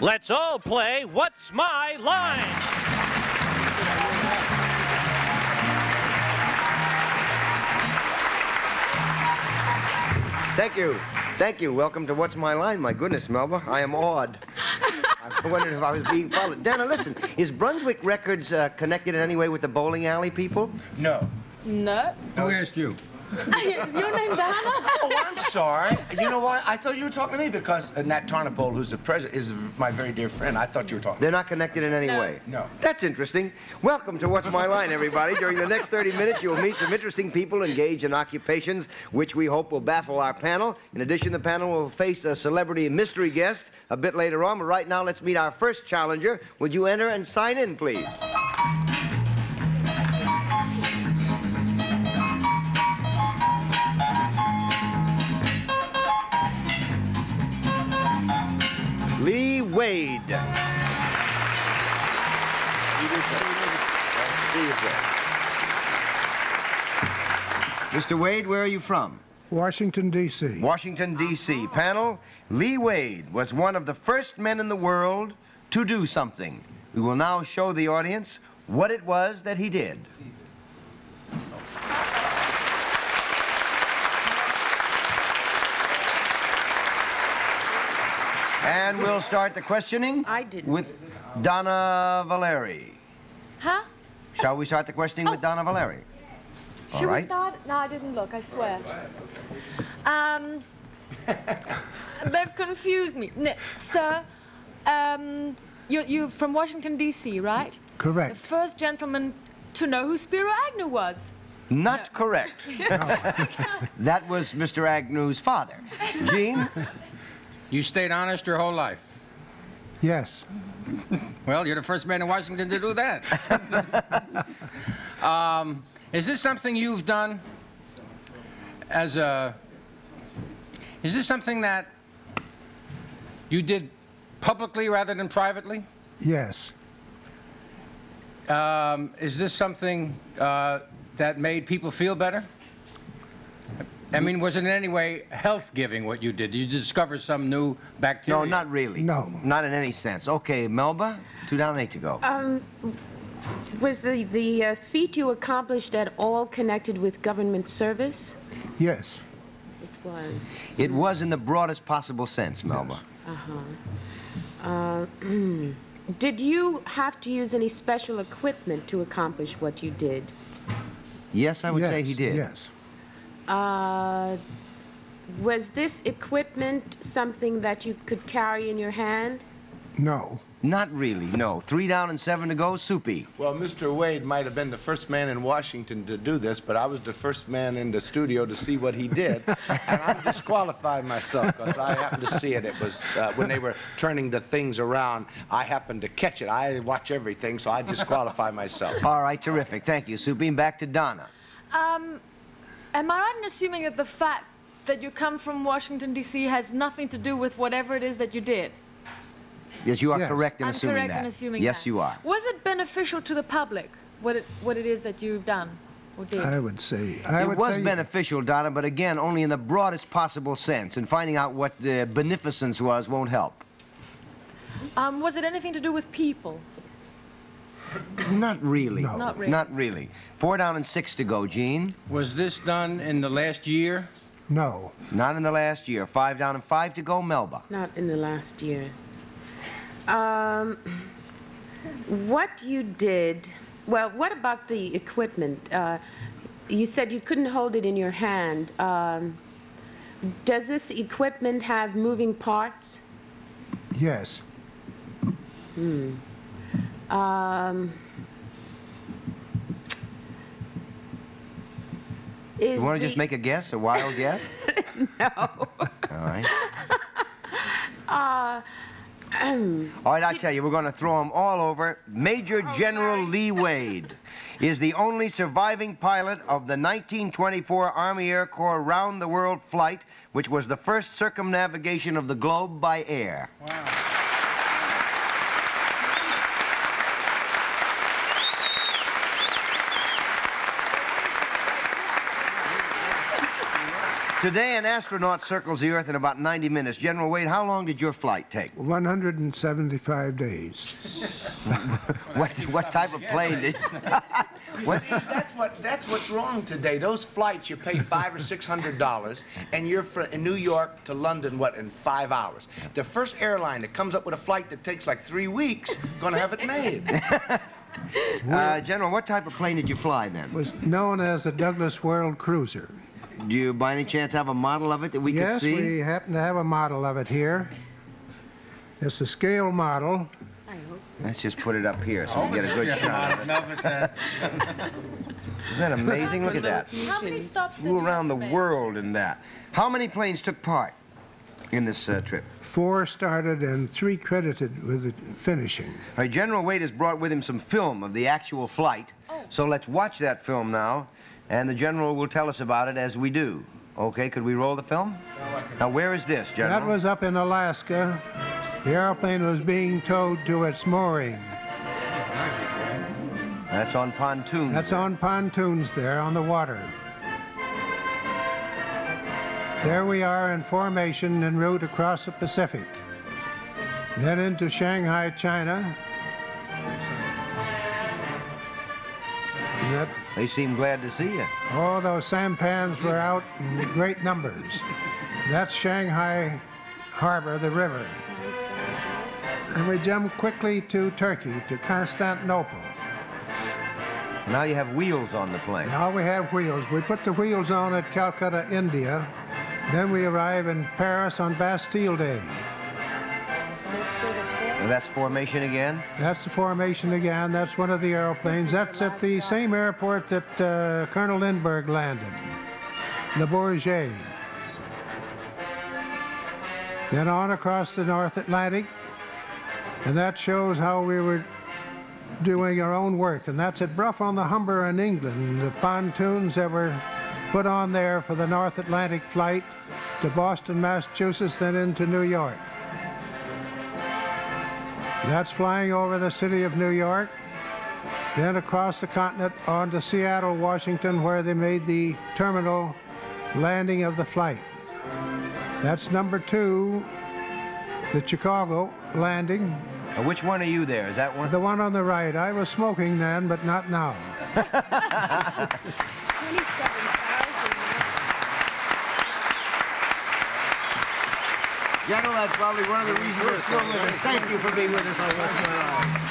Let's all play What's My Line? Thank you. Thank you. Welcome to What's My Line. My goodness, Melba, I am awed. I wondered if I was being followed. Dana, listen, is Brunswick Records uh, connected in any way with the bowling alley people? No. No. Who asked you? Is your name Dana? Oh, I'm sorry. You know why? I thought you were talking to me because uh, Nat Tarnopol, who's the president, is my very dear friend. I thought you were talking. They're not connected in any No. way? No. That's interesting. Welcome to What's My Line, everybody. During the next 30 minutes, you'll meet some interesting people engaged in occupations which we hope will baffle our panel. In addition, the panel will face a celebrity mystery guest a bit later on. But right now, let's meet our first challenger. Would you enter and sign in, please? Wade. Mr. Wade, where are you from? Washington, D.C. Washington, D.C. Panel, Leigh Wade was one of the first men in the world to do something. We will now show the audience what it was that he did. And we'll start the questioning I didn't. with Dana Valery. Huh? Shall we start the questioning with Dana Valery? All Should we start? No, I didn't look, I swear. Um, they've confused me. N sir, um, you, you're from Washington, D.C., right? Correct. The Correct. first gentleman to know who Spiro Agnew was. Not correct. that was Mr. Agnew's father. Gene? You stayed honest your whole life. Yes. Well, you're the first man in Washington to do that. um, is this something you've done as a. Is this something that you did publicly rather than privately? Yes. Um, is this something uh, that made people feel better? I mean, was it in any way health giving what you did? Did you discover some new bacteria? No, not really. No. Not in any sense. Okay, Melba, two down, eight to go. Um, was the, the uh, feat you accomplished at all connected with government service? Yes. It was. it was in the broadest possible sense, Melba. Uh, huh. did you have to use any special equipment to accomplish what you did? Yes, I would yes. say he did. Yes. Uh, was this equipment something that you could carry in your hand? No. Not really, no. Three down and seven to go, Soupy. Well, Mr. Wade might have been the first man in Washington to do this, but I was the first man in the studio to see what he did, and I'm disqualifying myself because I happened to see it. It was uh, when they were turning the things around. I happened to catch it. I watch everything, so I disqualify myself. All right, terrific. Thank you, Soupy. Back to Dana. Um, am I right in assuming that the fact that you come from Washington, D.C. has nothing to do with whatever it is that you did? Yes, you are Yes. correct in I'm assuming correct that. in assuming yes, that. you are. Was it beneficial to the public, what it, what it is that you've done or did? I would say. I it would was say beneficial, Dana, but again, only in the broadest possible sense. And finding out what the beneficence was won't help. Um, was it anything to do with people? Not really. No. Not really. Not really. Four down and six to go, Gene. Was this done in the last year? No. Not in the last year. Five down and five to go, Melba. Not in the last year. Um, what you did, well, what about the equipment? Uh, you said you couldn't hold it in your hand. Um, does this equipment have moving parts? Yes. Um, is You want to the- just make a guess, a wild guess? No. All right. Uh, All right, I tell you, we're going to throw them all over. Major General Leigh Wade is the only surviving pilot of the 1924 Army Air Corps round the world flight, which was the first circumnavigation of the globe by air. Today, an astronaut circles the Earth in about 90 minutes. General Wade, how long did your flight take? 175 days. What, what type of plane did what? See, that's what that's what's wrong today. Those flights you pay five or six hundred dollars, and you're from in New York to London what in five hours. The first airline that comes up with a flight that takes like three weeks, gonna have it made. Uh, General, what type of plane did you fly then? It Was known as the Douglas World Cruiser. Do you by any chance have a model of it that we yes, could see? we happen to have a model of it here. It's a scale model. I hope so. Let's just put it up here so we get a good Yeah, shot of it. no, it's, uh, Isn't that amazing? Look at that. How many stops Flew you around the have to make? world in that. How many planes took part in this uh, trip? Four started and three credited with the finishing. All right, General Wade has brought with him some film of the actual flight. Oh. So let's watch that film now, and the General will tell us about it as we do. Okay, could we roll the film? Now, where is this, General? That was up in Alaska. The airplane was being towed to its mooring. That's on pontoons. That's on pontoons there on the water. There we are in formation en route across the Pacific. Then into Shanghai, China. And that, They seem glad to see you. all those sampans were out in great numbers. That's Shanghai Harbor, the river. And we jumped quickly to Turkey, to Constantinople. Now you have wheels on the plane. Now we have wheels. We put the wheels on at Calcutta, India. Then we arrive in Paris on Bastille Day. That's formation again. That's the formation again. That's one of the airplanes. That's at the same airport that uh, Colonel Lindbergh landed, Le Bourget. Then on across the North Atlantic. And that shows how we were doing our own work. And that's at Brough on the Humber in England. The pontoons that were put on there for the North Atlantic flight to Boston, Massachusetts, then into New York. That's flying over the city of New York, then across the continent on to Seattle, Washington, where they made the terminal landing of the flight. That's number two, the Chicago landing. Now, which one are you there? Is that one? The one on the right. I was smoking then, but not now. General, that's probably one of the reasons we're still with us. Thank you for being with us on What's My Line.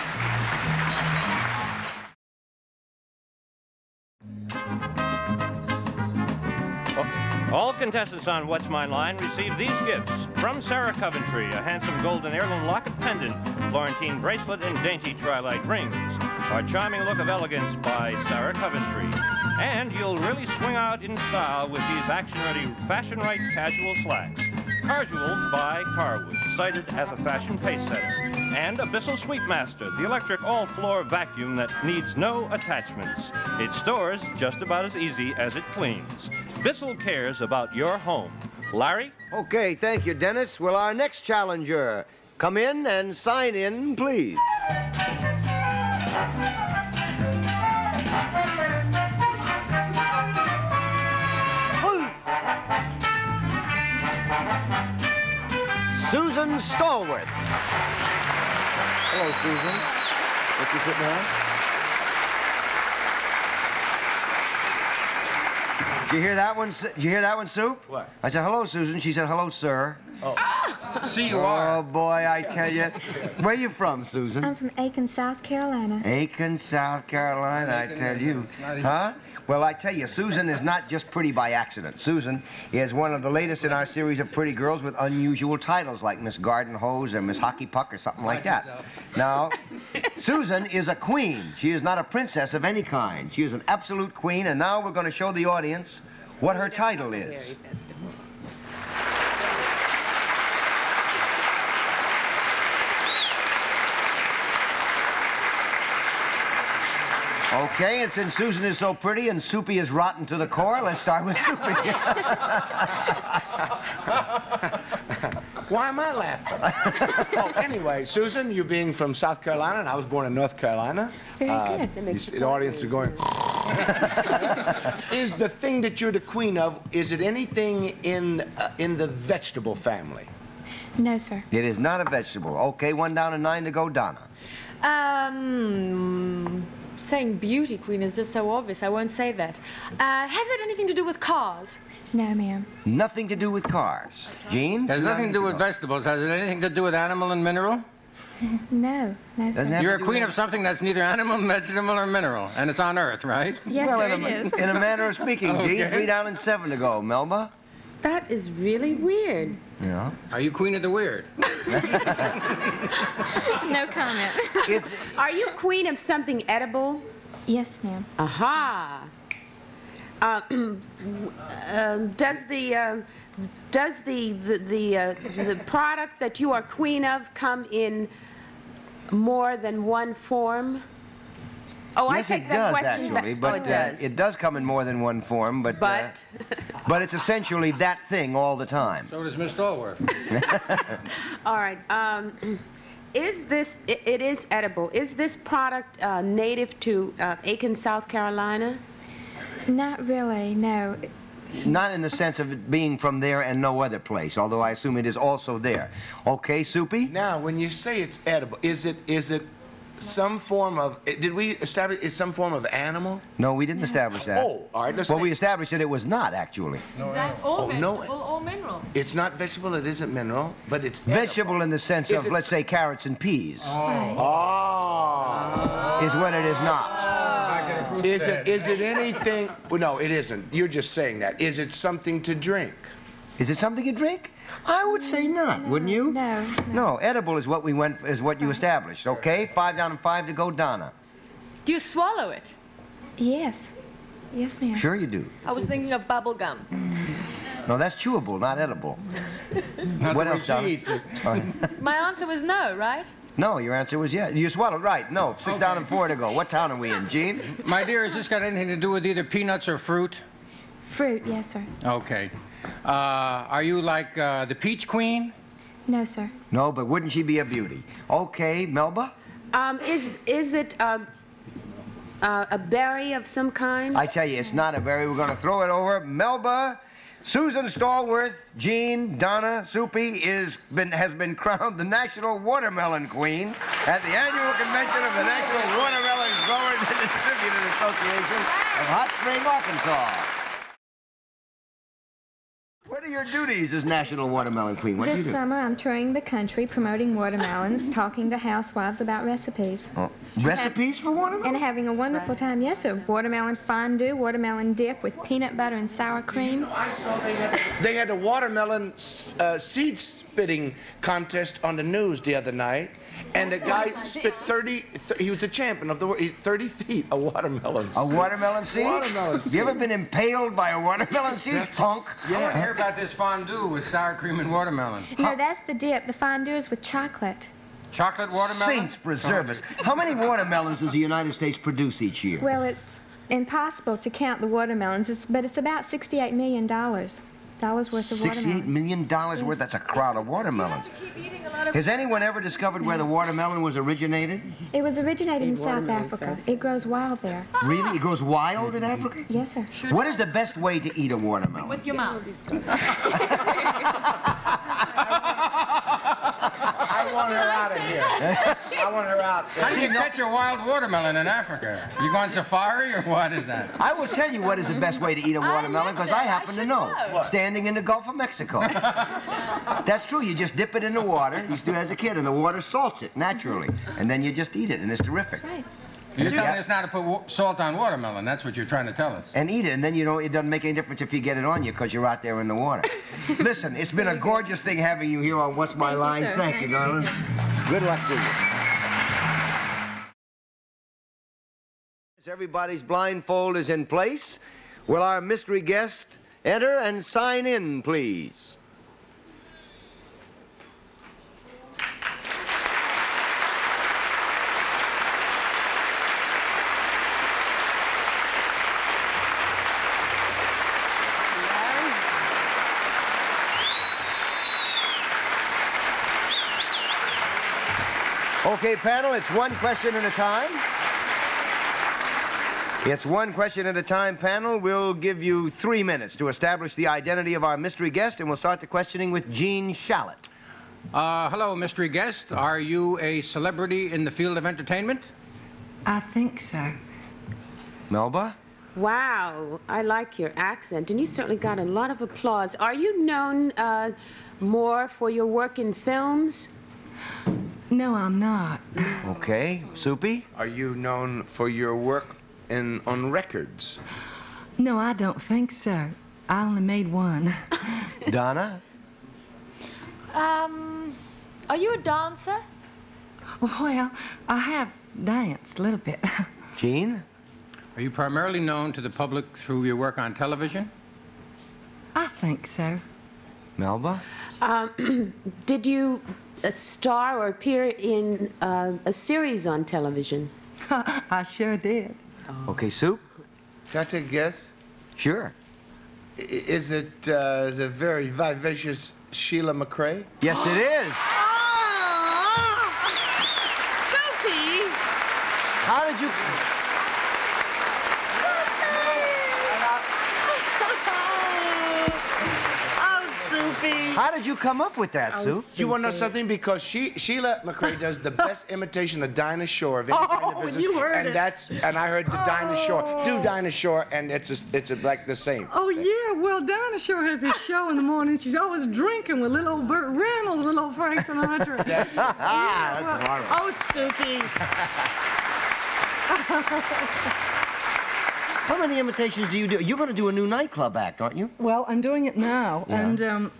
All contestants on What's My Line receive these gifts from Sarah Coventry, a handsome golden heirloom locket pendant, Florentine bracelet, and dainty tri-light rings. A charming look of elegance by Sarah Coventry. And you'll really swing out in style with these action-ready, fashion-right casual slacks. Casuals by Carwood, cited as a fashion pace setter. And a Bissell Sweepmaster, the electric all-floor vacuum that needs no attachments. It stores just about as easy as it cleans. Bissell cares about your home. Larry? Okay, thank you, Dennis. Will our next challenger come in and sign in, please? Susan Stallworth. Hello, Susan. What you sitting down? Did you hear that one? Did you hear that one, Soup? What? I said, hello, Susan. She said, hello, sir. See, you Oh, are. boy, I tell you. Where you from, Susan? I'm from Aiken, South Carolina. Aiken, South Carolina, I tell you. Even- Huh? Well, I tell you, Susan is not just pretty by accident. Susan is one of the latest in our series of pretty girls with unusual titles like Miss Garden Hose or Miss Hockey Puck or something like that. Now, Susan is a queen. She is not a princess of any kind. She is an absolute queen, and now we're going to show the audience what her title is. Okay, and since Susan is so pretty and Soupy is rotten to the core, let's start with Soupy. Why am I laughing? oh, anyway, Susan, you being from South Carolina, and I was born in North Carolina. Very uh, good. That makes you- you the audience are going. is the thing that you're the queen of? Is it anything in uh, in the vegetable family? No, sir. it is not a vegetable. Okay, one down and nine to go, Dana. Um, saying beauty queen is just so obvious. I won't say that. Uh, has it anything to do with cars? No, ma'am. Nothing to do with cars. Gene. Has two nothing to do with vegetables. Has it anything to do with animal and mineral? No, no, sir. You're a queen of something that's neither animal, vegetable, or mineral, and it's on Earth, right? Yes, well, sir, in, it a, is. in a manner of speaking, Gene. Okay. Three down and seven to go. Melba? That is really weird. Yeah. Are you queen of the weird? No comment. It's Are you queen of something edible? yes, ma'am. Aha. Uh, um, does the uh, does the the the, uh, the product that you are queen of come in more than one form? Oh, yes, I take it that does question actually, back. but oh, it uh, does. it does come in more than one form. But uh, but but it's essentially that thing all the time. So does Miss Stallworth. all right. Um, is this? It, it is edible. Is this product uh, native to uh, Aiken, South Carolina? Not really, no. Not in the sense of it being from there and no other place, although I assume it is also there. Okay, Soupy? Now, when you say it's edible, is it is it some form of? eh, Did we establish it's some form of animal? No, we didn't establish that. Oh, all right. Let's Well, say we established that it was not, actually. Exactly. Or Oh, no. vegetable or mineral. it's not vegetable. It isn't mineral, but it's Vegetable in the sense Is of, let's s- say, carrots and peas, Right. Oh. is what it is not. Is it is it anything? Well, no, it isn't. You're just saying that. Is it something to drink? Is it something you drink? I would say not, wouldn't you? No, No, edible is what we went, is what you established, okay? Five down and five to go, Dana. Do you swallow it? Yes. Yes, ma'am. Sure you do. I was thinking of bubble gum. No, that's chewable, not edible. Not What else, she Dana? eats. My answer was no, right? no, your answer was yes. You swallowed, right. No, six down and four to go. What town are we in, Gene? My dear, has this got anything to do with either peanuts or fruit? Fruit, yes, sir. Okay. Uh, are you like uh, the peach queen? No, sir. No, but wouldn't she be a beauty? Okay, Melba? Um, is is it uh, uh, a berry of some kind? I tell you, it's not a berry. We're going to throw it over. Melba, Susan Stallworth, Gene, Donna, Soupy is been, has been crowned the National Watermelon Queen at the annual convention of the National Watermelon Growers and Distributors Association of Hot Spring, Arkansas. What are your duties as National Watermelon Queen? What do you This do? summer, I'm touring the country promoting watermelons, talking to housewives about recipes, Oh, recipes for watermelon? and having a wonderful time. Yes, sir. Watermelon fondue, watermelon dip with peanut butter and sour cream. I saw they had they had a watermelon uh, seed spitting contest on the news the other night, and the guy spit 30. Th- he was a champion of the world. 30 feet of watermelons. A watermelon seed? Watermelon seed. You ever been impaled by a watermelon seed, punk? I want to hear about this fondue with sour cream and watermelon. No, that's the dip. The fondue is with chocolate. Chocolate watermelon? Saints preserve us. How many watermelons does the United States produce each year? Well, it's impossible to count the watermelons, it's, but it's about $68 million dollars worth of 68 watermelons. million dollars worth? That's a crowd of watermelons. To keep eating a lot of Has anyone ever discovered where the watermelon was originated? It was originated in South Africa. sir. It grows wild there. Really? It grows wild in Africa? Yes, sir. What is the best way to eat a watermelon? with your mouth. I want her out of here. I want her out. How do you catch a wild watermelon in Africa? You go on safari or what is that? I will tell you what is the best way to eat a watermelon because I. I happen to know. know. Standing in the Gulf of Mexico. That's true. You just dip it in the water. You used to do it as a kid, and the water salts it naturally. And then you just eat it, and it's terrific. Right. You're Yeah. telling us not to put salt on watermelon. That's what you're trying to tell us. and eat it, and then you know it doesn't make any difference if you get it on you because you're out there in the water. Listen, it's been a gorgeous thing having you here on What's My Thank Line. sir. Thank you, Nice darling. Good luck to you. Everybody's blindfold is in place. Will our mystery guest enter and sign in, please? Okay, panel, it's one question at a time. It's one question at a time, panel. We'll give you three minutes to establish the identity of our mystery guest, and we'll start the questioning with Gene Shalit. Uh, hello, mystery guest. Are you a celebrity in the field of entertainment? I think so. Melba? Wow, I like your accent, and you certainly got a lot of applause. Are you known uh, more for your work in films? No, I'm not. Okay. Soupy? Are you known for your work in on records? No, I don't think so. I only made one. Dana? Um, are you a dancer? Well, I have danced a little bit. Gene? Are you primarily known to the public through your work on television? I think so. Melba? Um, did you uh, star or appear in uh, a series on television? I sure did. Okay, Soup? Can I take a guess? Sure. I- Is it uh, the very vivacious Sheila MacRae? Yes, it is. Oh, Soupy! How did you... Oh, Soupy! How did you come up with that, Soup? Do you want to know something? Because she, Sheila MacRae does the best imitation of Dinah Shore of any kind of Oh, business. you heard and it. that's and I heard the Dinah Shore. Do Dinah Shore, and it's a, it's a, like the same. Oh, yeah. Well, Dinah Shore has this show in the morning. She's always drinking with little old Burt Reynolds, little old Frank Sinatra. Ah, that's marvelous. oh, Soupy. How many imitations do you do? You're going to do a new nightclub act, aren't you? Well, I'm doing it now, Yeah. and um,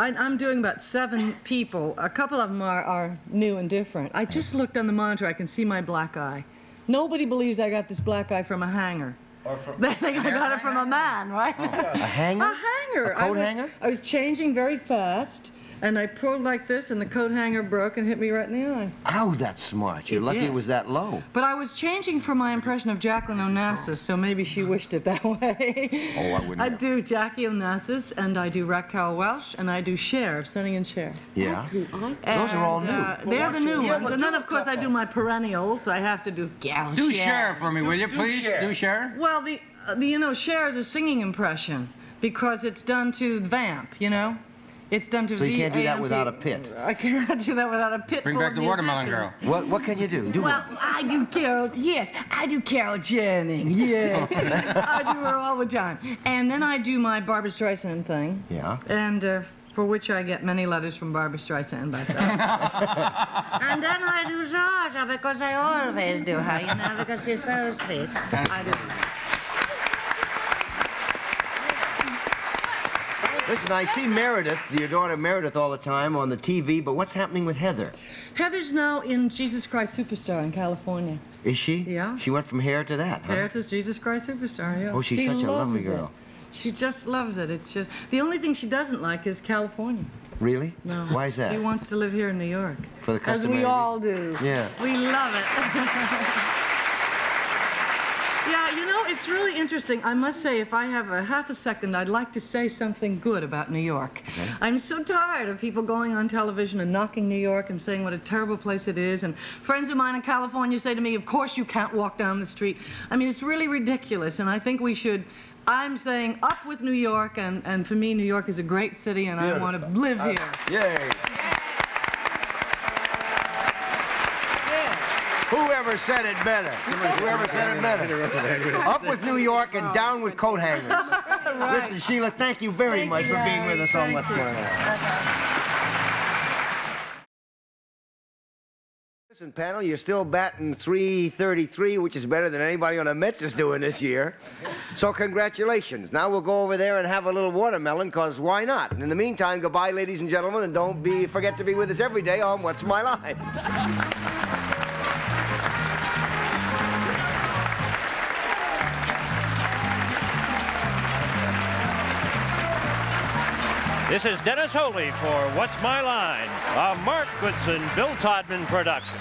I, I'm doing about seven people. A couple of them are, are new and different. I just looked on the monitor. I can see my black eye. Nobody believes I got this black eye from a hanger. Or from, They think I got it from a man, right? Oh. A hanger? A hanger. A I coat was, hanger? I was changing very fast, and I pulled like this, and the coat hanger broke and hit me right in the eye. Ow, that's smart. You're It lucky did. it was that low. But I was changing for my impression of Jacqueline Onassis, so maybe she wished it that way. Oh, I wouldn't I have. do Jackie Onassis, and I do Raquel Welch, and I do Cher of Sonny and Cher. Yeah. Who I- Those are all new. uh, they're the new Yeah, ones. And then, of course, I do my perennials. So I have to do Gal Do Cher. share for me, will you, please? Cher. Do Cher. Well, the, uh, the you know, Cher is a singing impression because it's done to Vamp, you know? It's done to So you can't do that without a pit. I cannot do that without a pit Bring full back of the watermelon musicians. girl. What, what can you do? Do Well, one. I do Carol, yes, I do Carol Channing, yes. I do her all the time. And then I do my Barbra Streisand thing. Yeah. And uh, for which I get many letters from Barbra Streisand about that. and then I do Georgia because I always do her, you know, because she's so sweet. I do. Listen, I see Meredith, your daughter Meredith, all the time on the TV, but what's happening with Heather? Heather's now in Jesus Christ Superstar in California. Is she? Yeah. She went from hair to that, huh? It is, Jesus Christ Superstar, yeah. Oh, she's she such a lovely girl. It. She just loves it. It's just, the only thing she doesn't like is California. Really? No. Why is that? She wants to live here in New York. For the As we all do. Yeah. We love it. yeah, you know, it's really interesting. I must say, if I have a half a second, I'd like to say something good about New York. I'm so tired of people going on television and knocking New York and saying what a terrible place it is. And friends of mine in California say to me, of course you can't walk down the street. I mean, it's really ridiculous. And I think we should. I'm saying up with New York, and, and for me, New York is a great city, and I want to live I- here. Yay. Whoever said it better? Whoever said it better? Up with New York and down with coat hangers. Listen, Sheila, thank you very Thank much you, for being with us on Thank What's. Going On. Listen, panel, you're still batting 333, which is better than anybody on the Mets is doing this year. So congratulations. Now we'll go over there and have a little watermelon, because why not? And in the meantime, goodbye, ladies and gentlemen, and don't be forget to be with us every day on What's My Line. This is Dennis Foley for What's My Line, a Mark Goodson, Bill Todman production.